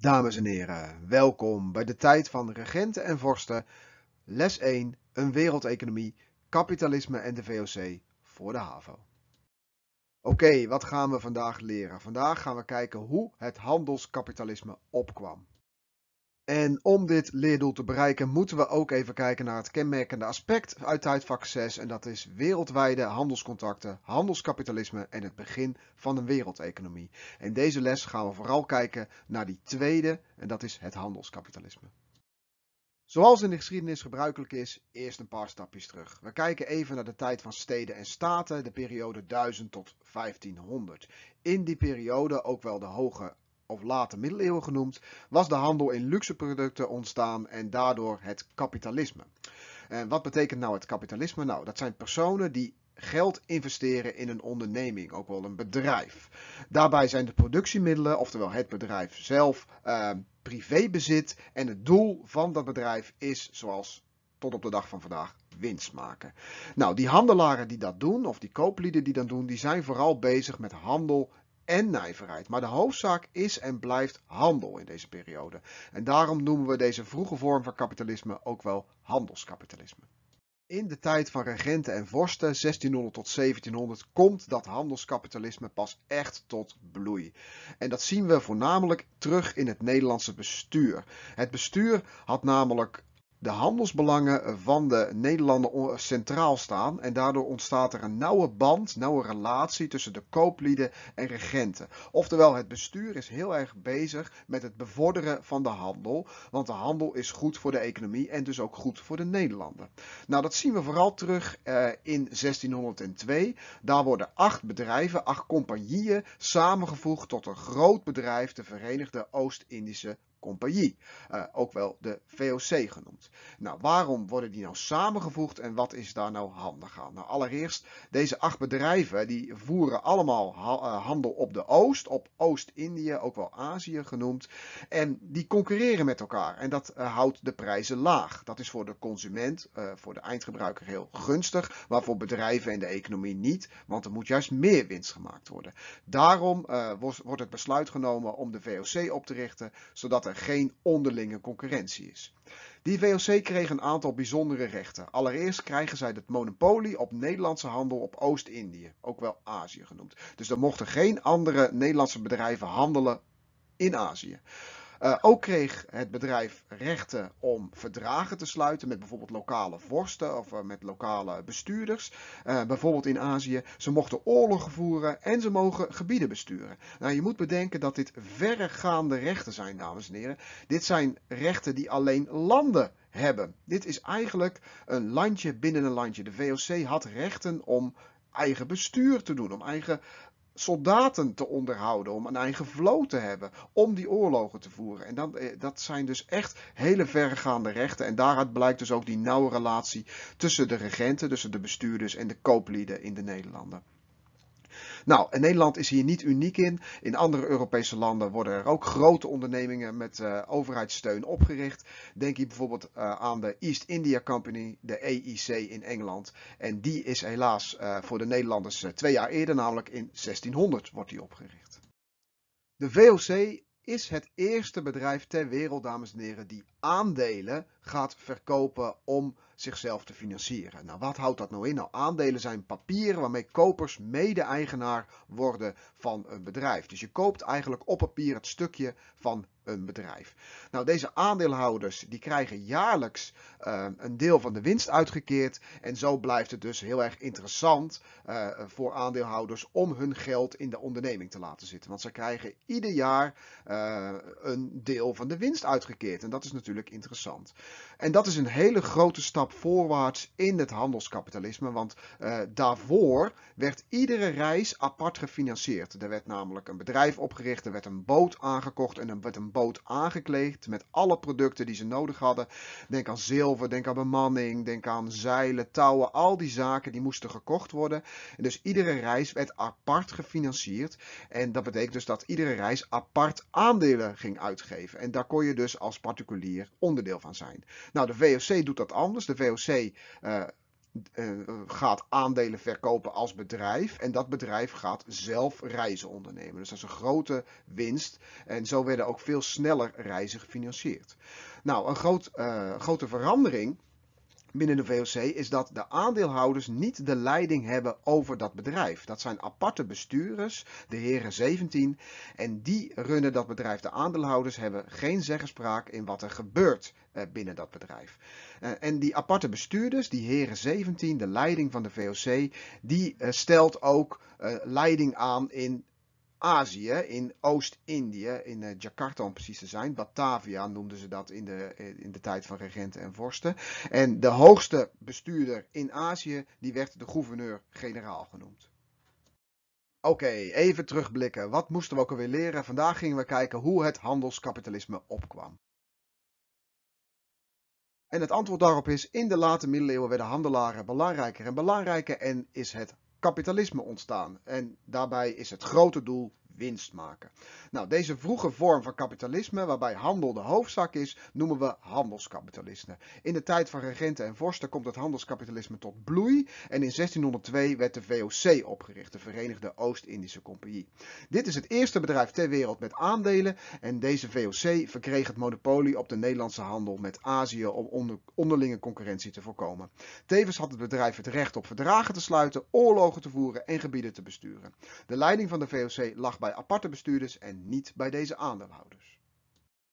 Dames en heren, welkom bij de tijd van regenten en vorsten, les 1, een wereldeconomie, kapitalisme en de VOC voor de HAVO. Oké, wat gaan we vandaag leren? Vandaag gaan we kijken hoe het handelskapitalisme opkwam. En om dit leerdoel te bereiken moeten we ook even kijken naar het kenmerkende aspect uit tijdvak 6 en dat is wereldwijde handelscontacten, handelskapitalisme en het begin van een wereldeconomie. In deze les gaan we vooral kijken naar die tweede en dat is het handelskapitalisme. Zoals in de geschiedenis gebruikelijk is, eerst een paar stapjes terug. We kijken even naar de tijd van steden en staten, de periode 1000 tot 1500. In die periode, ook wel de hoge of late middeleeuwen genoemd, was de handel in luxe producten ontstaan en daardoor het kapitalisme. En wat betekent nou het kapitalisme? Nou, dat zijn personen die geld investeren in een onderneming, ook wel een bedrijf. Daarbij zijn de productiemiddelen, oftewel het bedrijf zelf, uh, privébezit en het doel van dat bedrijf is, zoals tot op de dag van vandaag, winst maken. Nou, die handelaren die dat doen, of die kooplieden die dat doen, die zijn vooral bezig met handel en nijverheid. Maar de hoofdzaak is en blijft handel in deze periode. En daarom noemen we deze vroege vorm van kapitalisme ook wel handelskapitalisme. In de tijd van regenten en vorsten, 1600 tot 1700, komt dat handelskapitalisme pas echt tot bloei. En dat zien we voornamelijk terug in het Nederlandse bestuur. Het bestuur had namelijk de handelsbelangen van de Nederlanden centraal staan en daardoor ontstaat er een nauwe band, nauwe relatie tussen de kooplieden en regenten. Oftewel, het bestuur is heel erg bezig met het bevorderen van de handel, want de handel is goed voor de economie en dus ook goed voor de Nederlanden. Nou, dat zien we vooral terug eh, in 1602. Daar worden acht bedrijven, acht compagnieën samengevoegd tot een groot bedrijf, de Verenigde Oost-Indische Compagnie, uh, ook wel de VOC genoemd. Nou, waarom worden die nou samengevoegd en wat is daar nou handig aan? Nou, allereerst, deze acht bedrijven die voeren allemaal uh, handel op de Oost, op Oost-Indië, ook wel Azië genoemd. En die concurreren met elkaar en dat uh, houdt de prijzen laag. Dat is voor de consument, voor de eindgebruiker heel gunstig, maar voor bedrijven en de economie niet, want er moet juist meer winst gemaakt worden. Daarom wordt het besluit genomen om de VOC op te richten, zodat geen onderlinge concurrentie is. Die VOC kreeg een aantal bijzondere rechten. Allereerst krijgen zij het monopolie op Nederlandse handel op Oost-Indië, ook wel Azië genoemd. Dus er mochten geen andere Nederlandse bedrijven handelen in Azië. Uh, ook kreeg het bedrijf rechten om verdragen te sluiten met bijvoorbeeld lokale vorsten of uh, met lokale bestuurders. Uh, bijvoorbeeld in Azië. Ze mochten oorlogen voeren en ze mogen gebieden besturen. Nou, je moet bedenken dat dit verregaande rechten zijn, dames en heren. Dit zijn rechten die alleen landen hebben. Dit is eigenlijk een landje binnen een landje. De VOC had rechten om eigen bestuur te doen, om eigen soldaten te onderhouden, om een eigen vloot te hebben, om die oorlogen te voeren. En dat, eh, dat zijn dus echt hele verregaande rechten. En daaruit blijkt dus ook die nauwe relatie tussen de regenten, tussen de bestuurders en de kooplieden in de Nederlanden. Nou, en Nederland is hier niet uniek in. In andere Europese landen worden er ook grote ondernemingen met uh, overheidssteun opgericht. Denk hier bijvoorbeeld uh, aan de East India Company, de EIC in Engeland. En die is helaas uh, voor de Nederlanders twee jaar eerder, namelijk in 1600, wordt die opgericht. De VOC is het eerste bedrijf ter wereld, dames en heren, die aandelen gaat verkopen om zichzelf te financieren. Nou, wat houdt dat nou in? Nou, aandelen zijn papieren waarmee kopers mede-eigenaar worden van een bedrijf. Dus je koopt eigenlijk op papier het stukje van een bedrijf. Nou, deze aandeelhouders die krijgen jaarlijks uh, een deel van de winst uitgekeerd. En zo blijft het dus heel erg interessant uh, voor aandeelhouders om hun geld in de onderneming te laten zitten. Want ze krijgen ieder jaar uh, een deel van de winst uitgekeerd. En dat is natuurlijk interessant. En dat is een hele grote stap voorwaarts in het handelskapitalisme. Want daarvoor werd iedere reis apart gefinancierd. Er werd namelijk een bedrijf opgericht, er werd een boot aangekocht en er werd een boot aangekleed met alle producten die ze nodig hadden. Denk aan zilver, denk aan bemanning, denk aan zeilen, touwen, al die zaken die moesten gekocht worden. En dus iedere reis werd apart gefinancierd. En dat betekent dus dat iedere reis apart aandelen ging uitgeven. En daar kon je dus als particulier onderdeel van zijn. Nou, de VOC doet dat anders. De VOC uh, eh, gaat aandelen verkopen als bedrijf en dat bedrijf gaat zelf reizen ondernemen. Dus dat is een grote winst en zo werden ook veel sneller reizen gefinancierd. Nou, een groot, uh, grote verandering binnen de VOC is dat de aandeelhouders niet de leiding hebben over dat bedrijf. Dat zijn aparte bestuurders, de heren 17, en die runnen dat bedrijf. De aandeelhouders hebben geen zeggenspraak in wat er gebeurt eh, binnen dat bedrijf. Eh, en die aparte bestuurders, die heren 17, de leiding van de VOC, die eh, stelt ook leiding aan in Azië, in Oost-Indië, in uh, Jakarta om precies te zijn. Batavia noemden ze dat in de, eh, in de tijd van regenten en vorsten. En de hoogste bestuurder in Azië, die werd de gouverneur-generaal genoemd. Oké, even terugblikken. Wat moesten we ook alweer leren? Vandaag gingen we kijken hoe het handelskapitalisme opkwam. En het antwoord daarop is, in de late middeleeuwen werden handelaren belangrijker en belangrijker en is het kapitalisme ontstaan. En daarbij is het grote doel winst maken. Nou, deze vroege vorm van kapitalisme, waarbij handel de hoofdzaak is, noemen we handelskapitalisme. In de tijd van regenten en vorsten komt het handelskapitalisme tot bloei en in 1602 werd de VOC opgericht, de Verenigde Oost-Indische Compagnie. Dit is het eerste bedrijf ter wereld met aandelen en deze VOC verkreeg het monopolie op de Nederlandse handel met Azië om onder, onderlinge concurrentie te voorkomen. Tevens had het bedrijf het recht op verdragen te sluiten, oorlogen te voeren en gebieden te besturen. De leiding van de VOC lag bij aparte bestuurders en niet bij deze aandeelhouders.